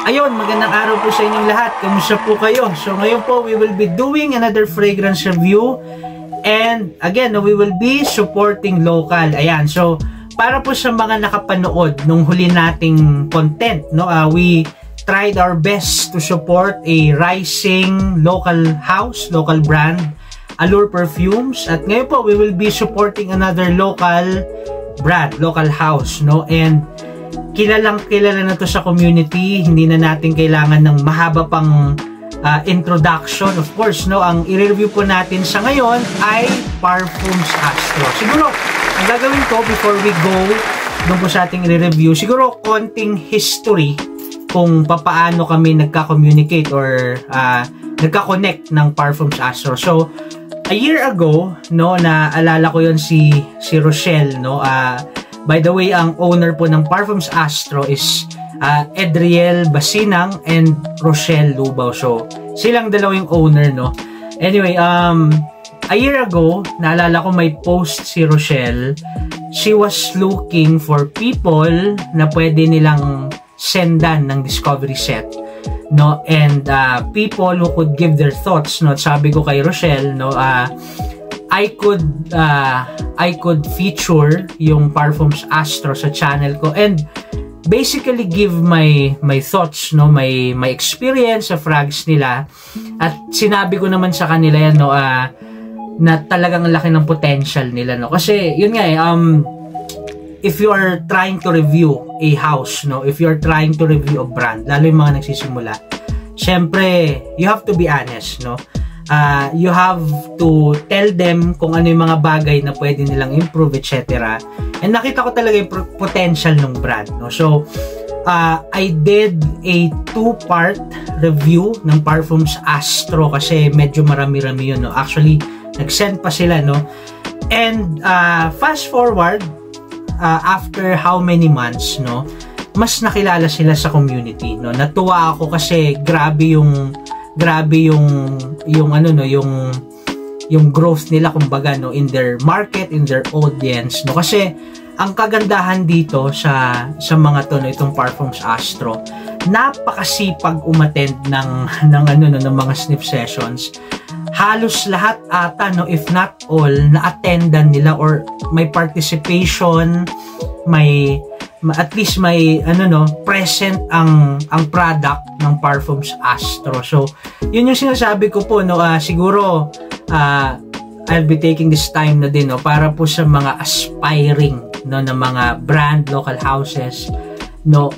Ayun, magandang araw po sa inyong lahat. Kamusta po kayo? So ngayon po, we will be doing another fragrance review. And again, we will be supporting local. Ayan, so para po sa mga nakapanood nung huli nating content, no, uh, we tried our best to support a rising local house, local brand, Allure Perfumes. At ngayon po, we will be supporting another local brand, local house, no? And kilalang kilala na to sa community. Hindi na natin kailangan ng mahaba pang uh, introduction. Of course, no, ang i-review po natin sa ngayon ay Parfums Astro. Siguro, ang gagawin ko before we go doon po sa ating i-review, siguro konting history kung papaano kami nagka-communicate or uh, nagka-connect ng Parfums Astro. So, a year ago, no, naalala ko yon si si Rochelle, no, uh, By the way, ang owner po ng Parfums Astro is uh, Edriel Basinang and Rochelle Lubao. So, silang dalawang owner, no? Anyway, um, a year ago, naalala ko may post si Rochelle. She was looking for people na pwede nilang sendan ng discovery set no and uh, people who could give their thoughts no sabi ko kay Rochelle no uh, I could uh, I could feature yung Parfums Astro sa channel ko and basically give my my thoughts no? My my experience sa frags nila. At sinabi ko naman sa kanila yan no? Uh, na talagang laki ng potential nila no? Kasi yun nga eh um if you are trying to review a house no? If you are trying to review a brand lalo yung mga nagsisimula syempre you have to be honest no uh, you have to tell them kung ano yung mga bagay na pwede nilang improve, etc. And nakita ko talaga yung potential ng brand. No? So, uh, I did a two-part review ng Parfums Astro kasi medyo marami-rami yun. No? Actually, nag-send pa sila. No? And uh, fast forward, uh, after how many months, no? mas nakilala sila sa community. No? Natuwa ako kasi grabe yung grabe yung yung ano no yung yung growth nila kumbaga no in their market in their audience no? Kasi ang kagandahan dito sa sa mga to no itong Parfums Astro napakasipag umattend ng ng ano no ng mga sniff sessions. Halos lahat ata no if not all na attendan nila or may participation may at least may ano no present ang ang product ng Parfums Astro. So, yun yung sinasabi ko po no uh, siguro uh, I'll be taking this time na din no para po sa mga aspiring no na mga brand local houses no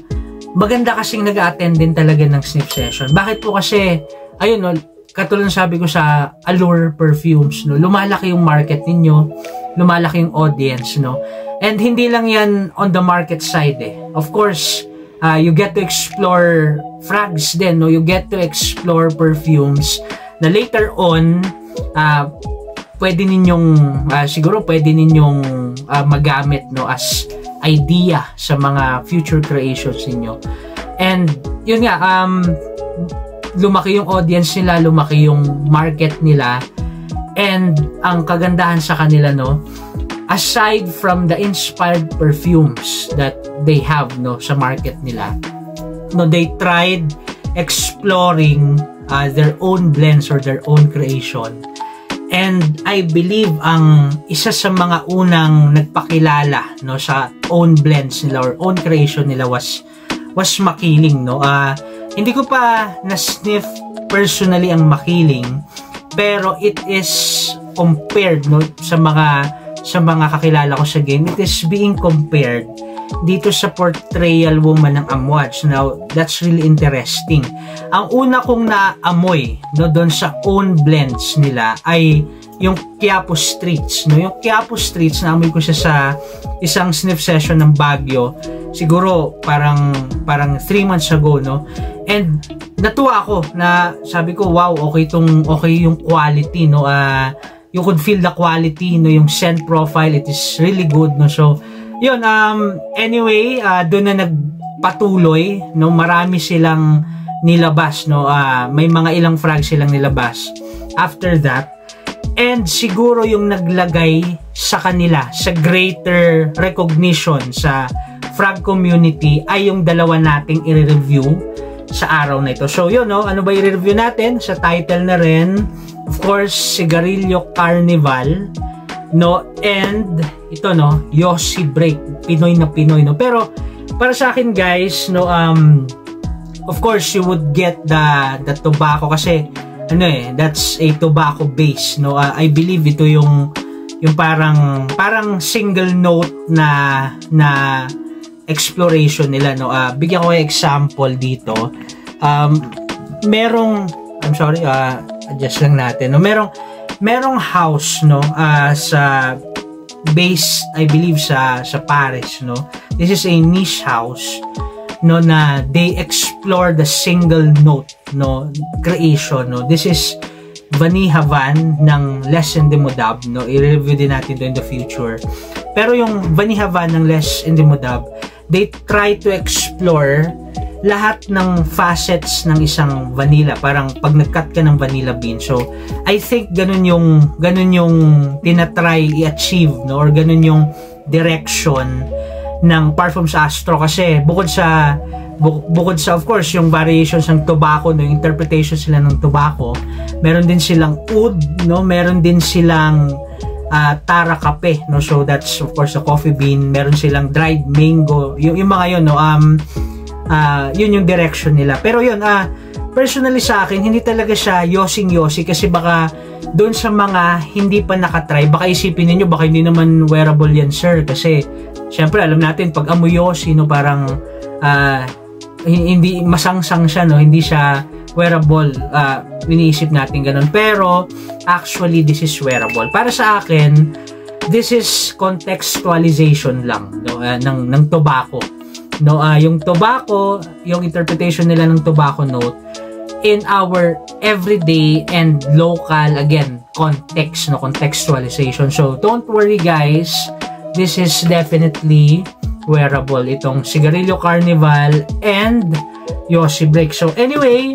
maganda kasing nag-attend din talaga ng sniff session. Bakit po kasi ayun no katulad ng sabi ko sa Allure Perfumes no lumalaki yung market ninyo, lumalaki yung audience no And hindi lang yan on the market side eh. Of course, uh, you get to explore frags din, no? You get to explore perfumes na later on, uh, pwede ninyong, uh, siguro pwede ninyong uh, magamit, no? As idea sa mga future creations ninyo. And, yun nga, um, lumaki yung audience nila, lumaki yung market nila, and ang kagandahan sa kanila, no? aside from the inspired perfumes that they have no sa market nila no they tried exploring uh, their own blends or their own creation and I believe ang isa sa mga unang nagpakilala no sa own blends nila or own creation nila was was makiling no uh, hindi ko pa na sniff personally ang makiling pero it is compared no sa mga sa mga kakilala ko sa game, it is being compared dito sa portrayal woman ng Amwatch. Now, that's really interesting. Ang una kong naamoy no, doon sa own blends nila ay yung Quiapo Streets. No? Yung Quiapo Streets, naamoy ko siya sa isang sniff session ng Baguio. Siguro parang parang 3 months ago, no? And natuwa ako na sabi ko, wow, okay tong okay yung quality, no? Uh, you could feel the quality, no, yung scent profile, it is really good, no. So, yun, um, anyway, uh, doon na nagpatuloy, no, marami silang nilabas, no, uh, may mga ilang frags silang nilabas. After that, and siguro yung naglagay sa kanila, sa greater recognition sa frag community ay yung dalawa nating i-review sa araw na ito. So yun no, ano ba i-review natin? Sa title na rin, of course, Sigarilyo Carnival, no, and ito no, Yoshi Break, Pinoy na Pinoy no. Pero para sa akin guys, no, um, of course you would get the the tobacco kasi ano eh, that's a tobacco base, no. Uh, I believe ito yung yung parang parang single note na na exploration nila no? Uh, bigyan ko example dito. Um merong I'm sorry uh, adjust lang natin no? Merong merong house no? Uh, sa base I believe sa sa Paris no? This is a niche house no na they explore the single note no creation no this is Vani Havan ng Les Indemodab, no? I-review din natin to in the future. Pero yung Vani Havan ng Les Indemodab, they try to explore lahat ng facets ng isang vanilla. Parang pag nag-cut ka ng vanilla bean. So, I think ganun yung, ganun yung tinatry i-achieve, no? Or ganun yung direction ng Parfums Astro. Kasi bukod sa bukod sa of course yung variations ng tobacco no interpretation sila ng tobacco meron din silang oud no meron din silang uh, tara kape no so that's of course a coffee bean meron silang dried mango yung, yung mga yun no um uh, yun yung direction nila pero yun ah uh, personally sa akin hindi talaga siya yosing yosi kasi baka doon sa mga hindi pa nakatry baka isipin niyo baka hindi naman wearable yan sir kasi syempre alam natin pag amoy yosi no parang uh, hindi masangsang siya no? Hindi siya wearable. Uh, iniisip natin ganun. Pero actually this is wearable. Para sa akin this is contextualization lang no? Uh, ng ng tobacco no? Uh, yung tobacco yung interpretation nila ng tobacco note in our everyday and local again context no? Contextualization. So don't worry guys this is definitely wearable itong Sigarilyo Carnival and Yoshi Break. So anyway,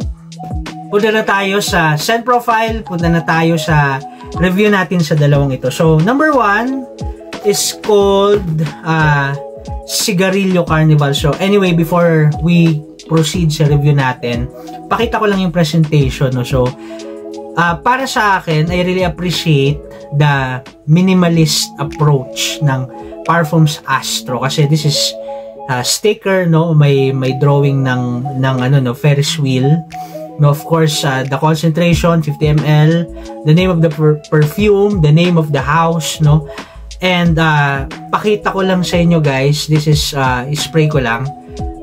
punta na tayo sa scent profile, punta na tayo sa review natin sa dalawang ito. So number one is called uh, Sigarilyo Carnival. So anyway, before we proceed sa review natin, pakita ko lang yung presentation. No? So uh, para sa akin, I really appreciate the minimalist approach ng Parfums Astro. Kasi this is uh, sticker no? May may drawing ng ng ano no? Ferris wheel. No of course uh, the concentration 50 ml the name of the per perfume the name of the house no? And uh, pakita ko lang sa inyo guys. This is uh, spray ko lang.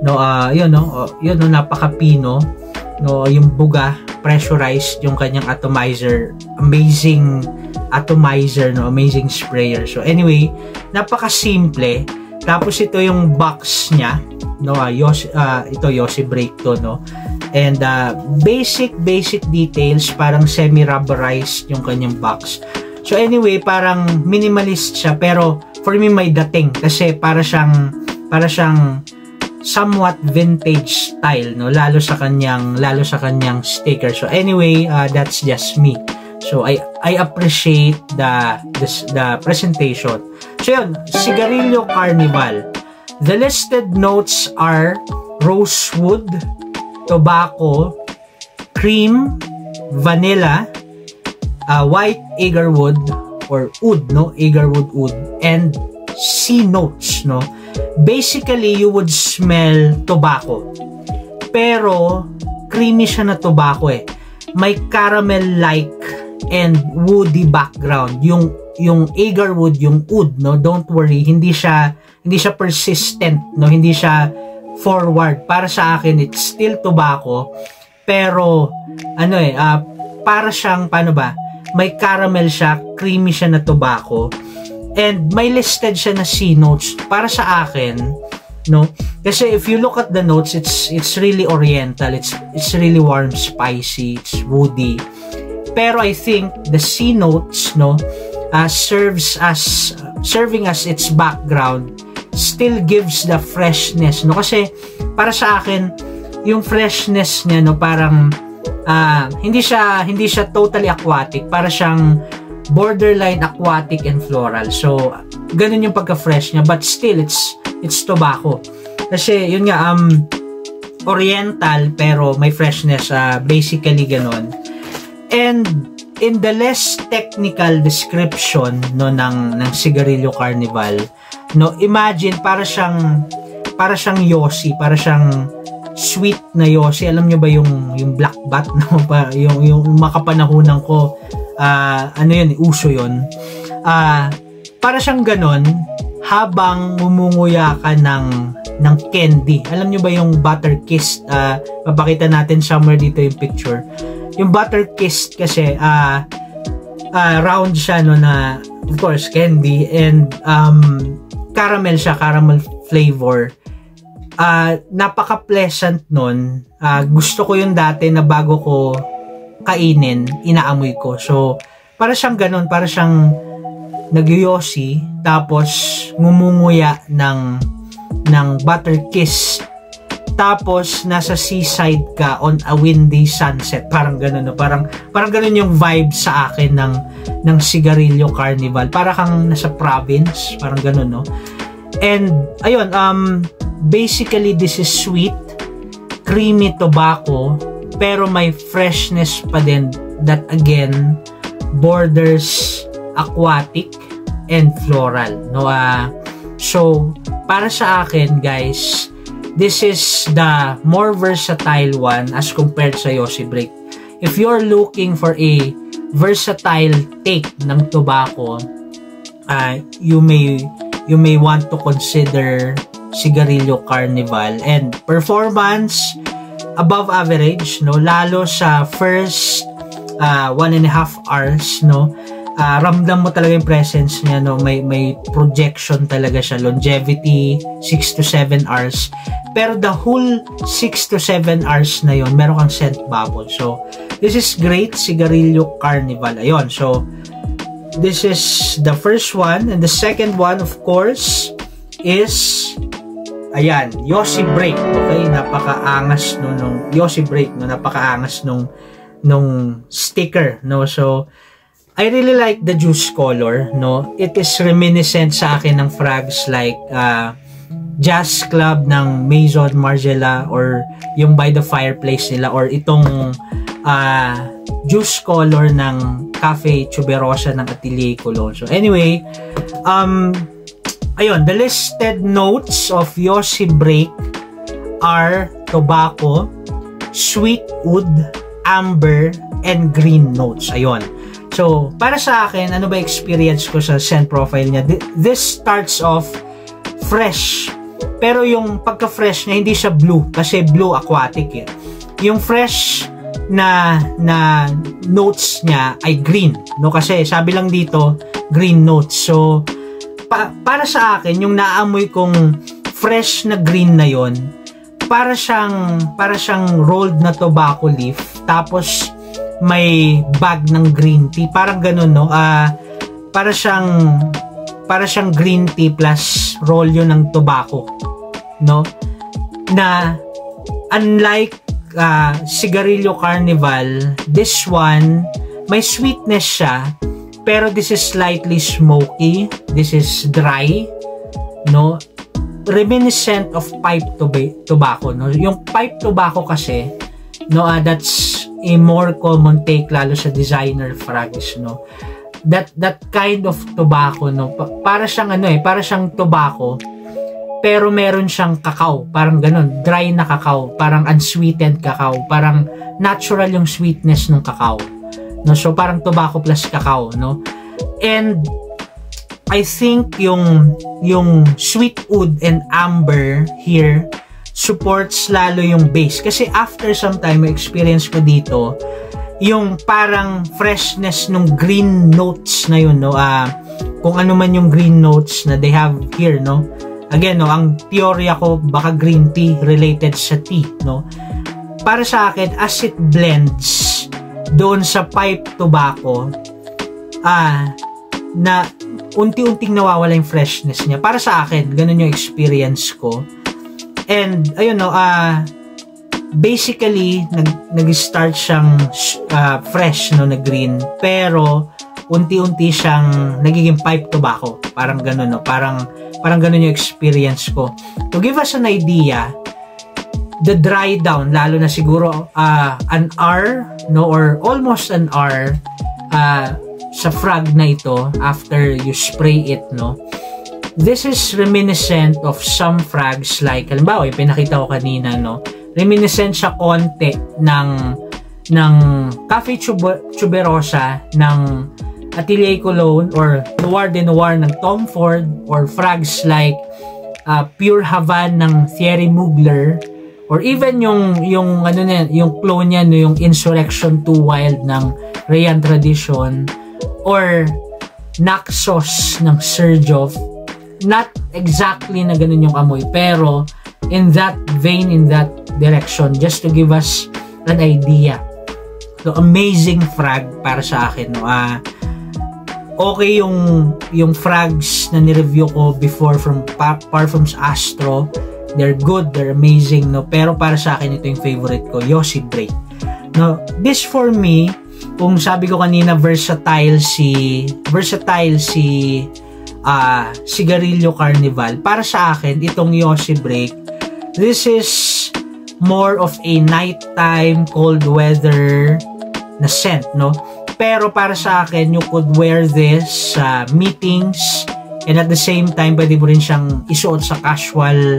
No uh, yun no? Uh, yun no? Napaka-pino no yung buga pressurized yung kanyang atomizer amazing atomizer, no? Amazing sprayer. So anyway, napaka-simple. Tapos ito yung box niya, no? Uh, Yoshi, uh, ito Yoshi Break to, no? And uh, basic, basic details, parang semi-rubberized yung kanyang box. So anyway, parang minimalist siya, pero for me may dating kasi para siyang para siyang somewhat vintage style no lalo sa kanyang lalo sa kanyang sticker so anyway uh, that's just me So I I appreciate the the, the presentation. So yun, Sigarilyo Carnival. The listed notes are rosewood, tobacco, cream, vanilla, uh, white agarwood or oud, no? Agarwood oud and C notes, no? Basically, you would smell tobacco. Pero creamy siya na tobacco eh. May caramel-like and woody background. Yung yung agarwood, yung wood, no, don't worry, hindi siya hindi siya persistent, no, hindi siya forward. Para sa akin, it's still tobacco, pero ano eh, uh, para siyang paano ba? May caramel siya, creamy siya na tobacco. And may listed siya na C notes para sa akin, no? Kasi if you look at the notes, it's it's really oriental. It's it's really warm, spicy, it's woody pero I think the C notes no uh, serves as serving as its background still gives the freshness no kasi para sa akin yung freshness niya no parang uh, hindi siya hindi siya totally aquatic para siyang borderline aquatic and floral. So ganun yung pagka fresh niya but still it's it's tobacco. Kasi yun nga um oriental pero may freshness uh, basically ganon and in the less technical description no ng ng sigarilyo carnival no imagine para siyang para siyang yosi para siyang sweet na yosi alam niyo ba yung yung black bat no pa yung yung makapanahunan ko uh, ano yun uso yun uh, para siyang ganon habang mumunguya ka ng ng candy. Alam nyo ba yung butter kiss? Uh, papakita natin somewhere dito yung picture. Yung butter kiss kasi uh, uh, round siya no na of course candy and um, caramel siya, caramel flavor. Uh, napaka-pleasant nun. Uh, gusto ko yung dati na bago ko kainin, inaamoy ko. So, para siyang ganun, para siyang nagyoyosi, tapos ngumunguya ng ng butter kiss. Tapos nasa seaside ka on a windy sunset. Parang ganoon no? Parang parang ganoon yung vibe sa akin ng ng sigarilyo carnival. Para kang nasa province parang ganoon no? And ayun um basically this is sweet creamy tobacco pero may freshness pa din that again borders aquatic and floral no uh, so para sa akin guys, this is the more versatile one as compared sa Yossi Break. If you're looking for a versatile take ng tobacco, uh, you may you may want to consider Sigarillo Carnival and performance above average no? Lalo sa first uh, one and a half hours no? Uh, ramdam mo talaga yung presence niya no? May may projection talaga siya longevity 6 to 7 hours. Pero the whole 6 to 7 hours na yon meron kang scent bubble. So this is great sigarilyo carnival. Ayon so this is the first one. And the second one of course is ayan Yossi Break okay napakaangas no nung Yossi Break no napakaangas nung nung sticker no so I really like the juice color, no? It is reminiscent sa akin ng frags like uh, Jazz Club ng Maison Margiela or yung By the Fireplace nila or itong uh, juice color ng Cafe Chuberosa ng Atelier Colon. So anyway, um, ayun, the listed notes of Yossi Break are tobacco, sweet wood, amber, and green notes. Ayun. So, para sa akin, ano ba experience ko sa scent profile niya? This starts off fresh. Pero yung pagka-fresh niya, hindi siya blue. Kasi blue aquatic eh. Yung fresh na na notes niya ay green. No? Kasi sabi lang dito, green notes. So, pa, para sa akin, yung naamoy kong fresh na green na yon para siyang para siyang rolled na tobacco leaf tapos may bag ng green tea. Parang ganun, no? Uh, para siyang para siyang green tea plus rolyo ng tobacco, no? Na unlike uh, Sigarillo Carnival, this one may sweetness siya, pero this is slightly smoky. This is dry, no? Reminiscent of pipe tobacco, no? Yung pipe tobacco kasi, no, uh, that's a more common take lalo sa designer frags no that that kind of tobacco no para siyang ano eh para siyang tobacco pero meron siyang kakao parang ganun dry na kakao parang unsweetened kakao parang natural yung sweetness ng kakao no so parang tobacco plus kakao no and I think yung yung sweet wood and amber here supports lalo yung base. Kasi after some time, experience ko dito, yung parang freshness ng green notes na yun, no? Uh, kung ano man yung green notes na they have here, no? Again, no, ang teorya ko, baka green tea related sa tea, no? Para sa akin, as it blends doon sa pipe tobacco, ah, na unti-unting nawawala yung freshness niya. Para sa akin, ganun yung experience ko And, ayun no, uh, basically, nag, nag-start siyang uh, fresh, no, na green. Pero, unti-unti siyang nagiging pipe tobacco. Parang ganun, no? Parang, parang ganun yung experience ko. To give us an idea, the dry down lalo na siguro uh, an hour no or almost an hour uh, sa frag na ito after you spray it no? This is reminiscent of some frags like halimbawa yung pinakita ko kanina no? Reminiscent siya konti ng ng Cafe Tuberosa ng Atelier Cologne or Noir de Noir ng Tom Ford or frags like uh, Pure Havan ng Thierry Mugler or even yung yung ano na yung clone niya no yung Insurrection 2 Wild ng Rayan Tradition or Naxos ng Sergov not exactly na ganun yung amoy pero in that vein in that direction just to give us an idea. So amazing frag para sa akin no uh, okay yung yung frags na ni-review ko before from Parfums Astro they're good they're amazing no? Pero para sa akin ito yung favorite ko Yossi Break no this for me kung sabi ko kanina versatile si versatile si uh, Sigarillo Carnival. Para sa akin itong Yossi Break this is more of a nighttime cold weather na scent no? Pero para sa akin you could wear this sa uh, meetings and at the same time pwede mo rin siyang isuot sa casual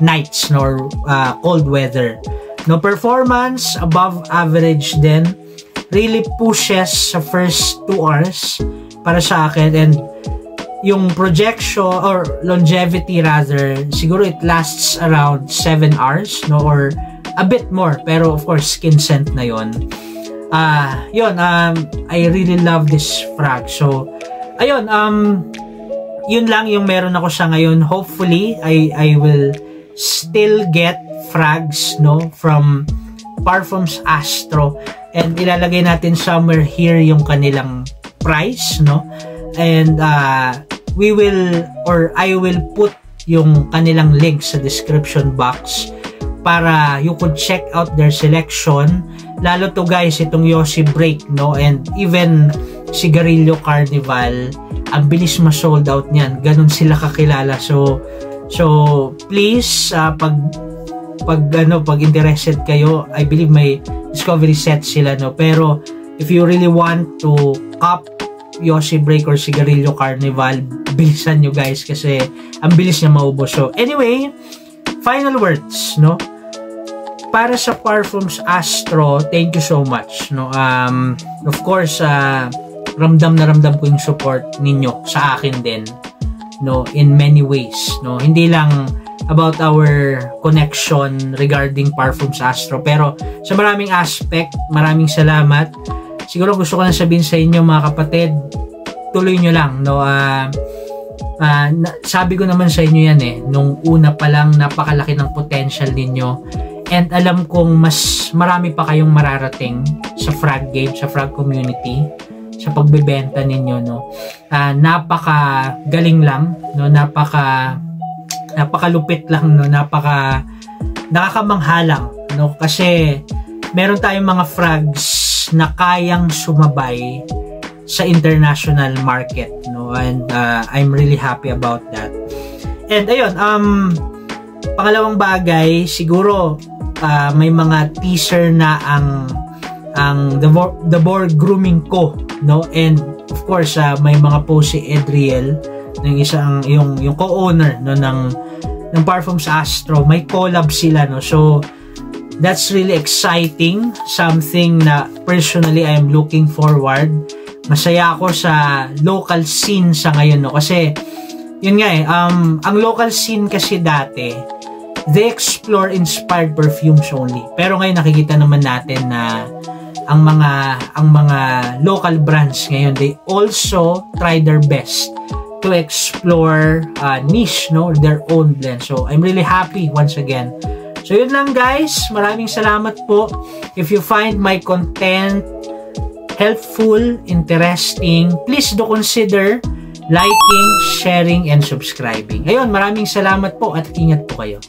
nights no, or uh, cold weather. No performance above average din. Really pushes sa first 2 hours para sa akin. And yung projection or longevity rather siguro it lasts around 7 hours no? Or a bit more. Pero of course skin scent na yon ah uh, yon um I really love this frag. So ayun um yun lang yung meron ako sa ngayon. Hopefully I I will still get frags no from Parfums Astro. And ilalagay natin somewhere here yung kanilang price no? And uh, we will or I will put yung kanilang link sa description box para you could check out their selection. Lalo to guys itong Yossi Break no? And even Sigarillo Carnival ang bilis ma-sold out niyan. Ganun sila kakilala. So so please uh, pag pag ano pag interested kayo I believe may discovery set sila no pero if you really want to cop Yoshi Break or Cigarillo Carnival, bilisan nyo guys kasi ang bilis niya maubos. So, anyway, final words, no? Para sa Parfums Astro, thank you so much, no? Um, of course, uh, ramdam na ramdam ko yung support ninyo sa akin din, no? In many ways, no? Hindi lang about our connection regarding Parfums Astro, pero sa maraming aspect, maraming salamat siguro gusto ko lang sabihin sa inyo mga kapatid, tuloy nyo lang, no? Uh, uh, sabi ko naman sa inyo yan eh, nung una pa lang napakalaki ng potential ninyo and alam kong mas marami pa kayong mararating sa frag game, sa frag community sa pagbebenta ninyo no? Uh, napaka galing lang no? Napaka napakalupit lang no? Napaka nakakamanghalang no? Kasi meron tayong mga frags na kayang sumabay sa international market no? And uh, I'm really happy about that. And ayun um pangalawang bagay siguro uh, may mga teaser na ang ang the, the board grooming ko no and of course uh, may mga post si Edriel ng isang yung yung co-owner no ng ng Parfums Astro may collab sila no so that's really exciting. Something na personally I am looking forward. Masaya ako sa local scene sa ngayon no kasi yun nga eh um ang local scene kasi dati they explore inspired perfumes only. Pero ngayon nakikita naman natin na ang mga ang mga local brands ngayon they also try their best to explore uh, niche no their own blend. So I'm really happy once again So yun lang guys, maraming salamat po. If you find my content helpful, interesting, please do consider liking, sharing, and subscribing. Ayun, maraming salamat po at ingat po kayo.